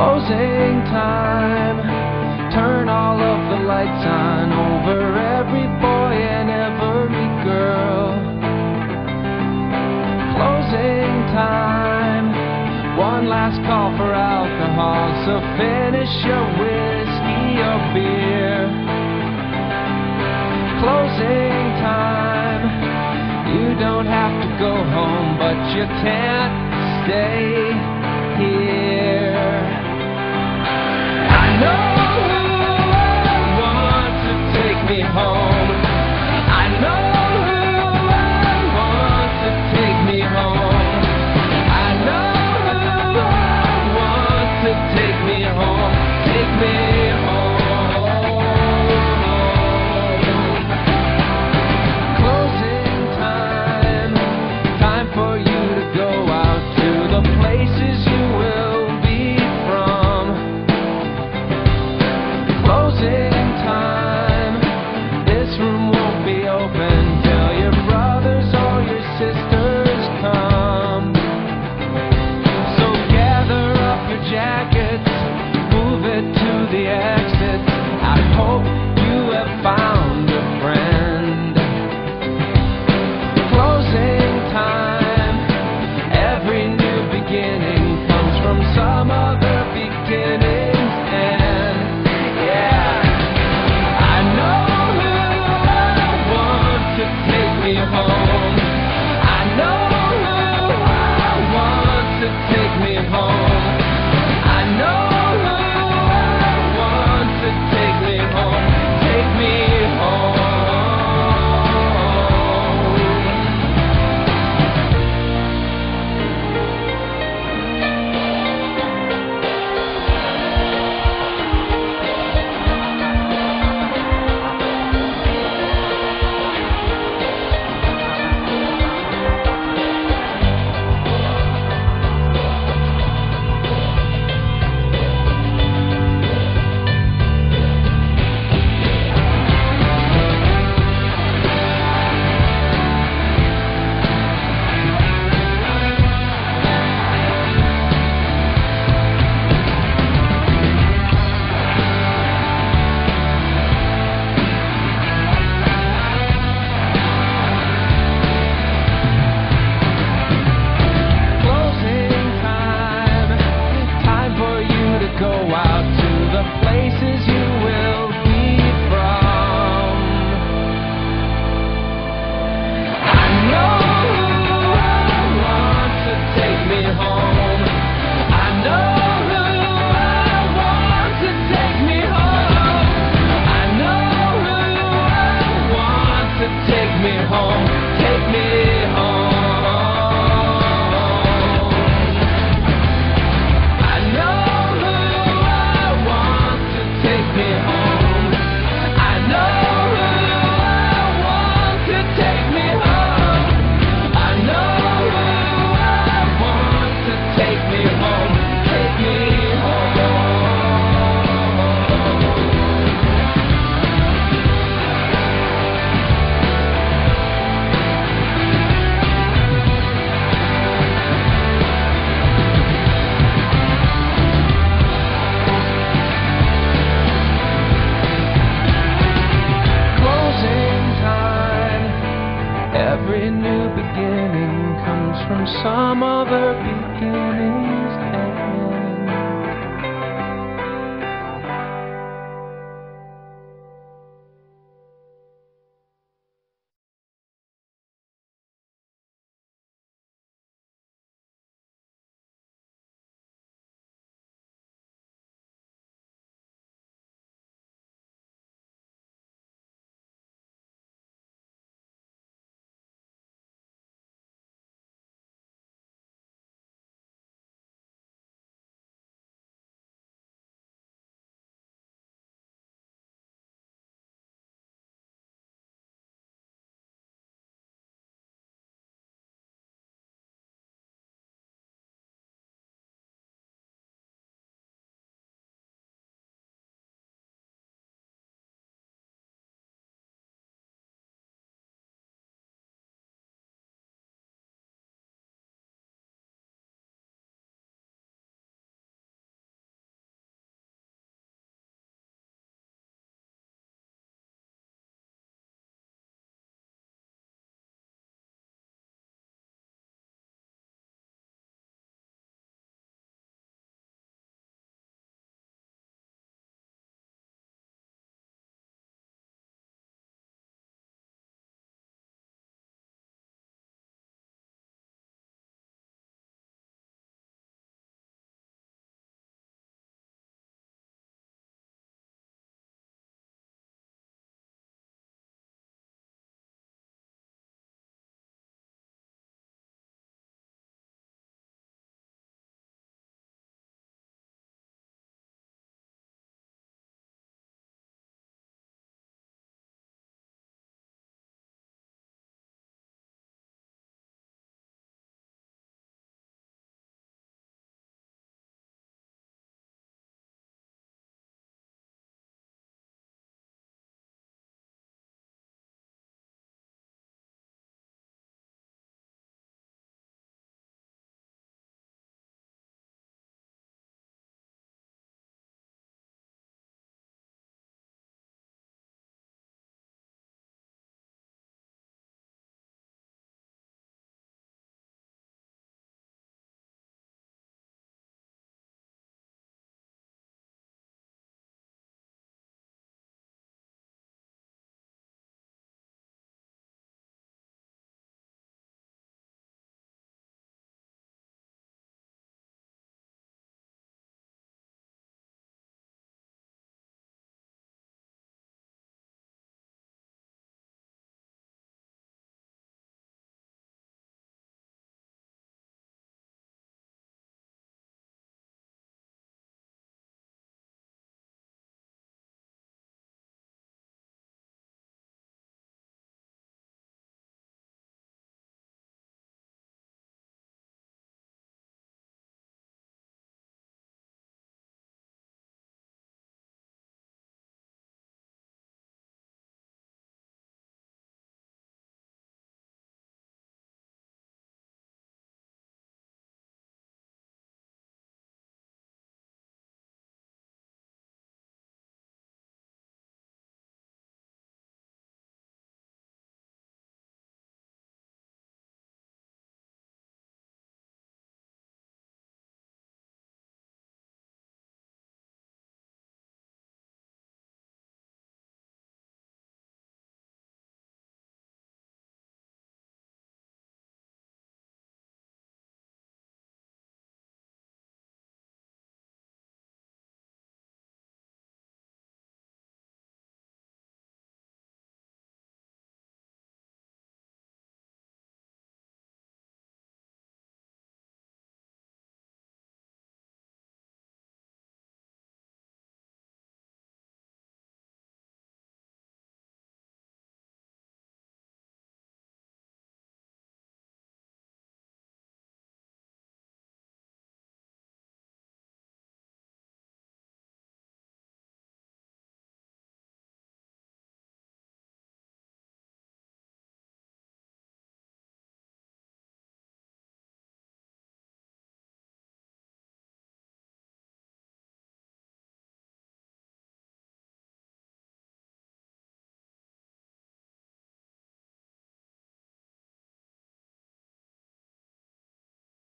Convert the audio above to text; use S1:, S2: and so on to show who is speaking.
S1: closing time. Turn all of the lights on over every boy and every girl. Closing time. One last call for alcohol, so finish your whiskey or beer. Closing time. You don't have to go home, but you can't stay here. No! hope. some other beginning.